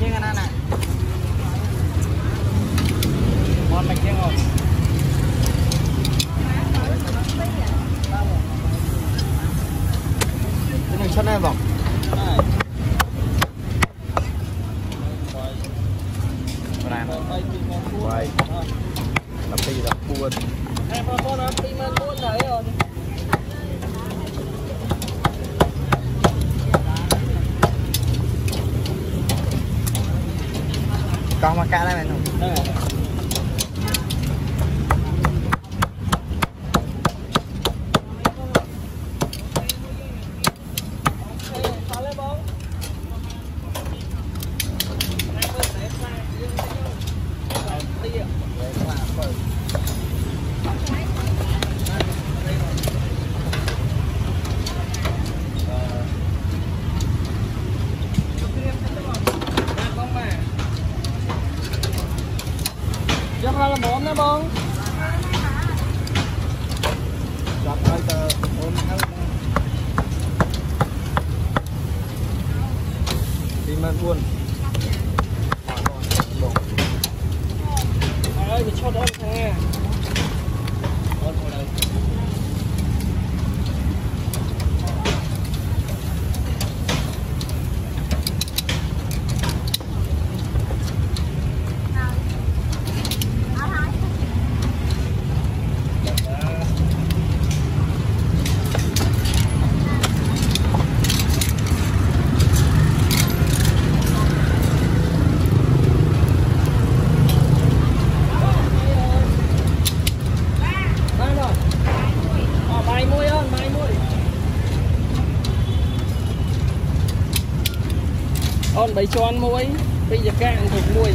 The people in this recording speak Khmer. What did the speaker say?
这个哪里？luôn. 3ជាន់មួយពីរចកៈអង្គុកមួយ